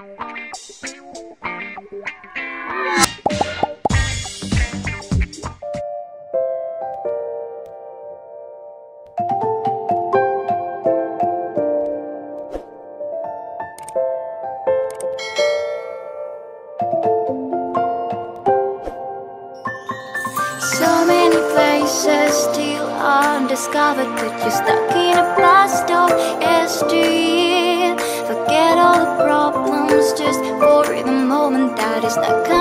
So many places still undiscovered, but you're stuck in a just for the moment that is not coming.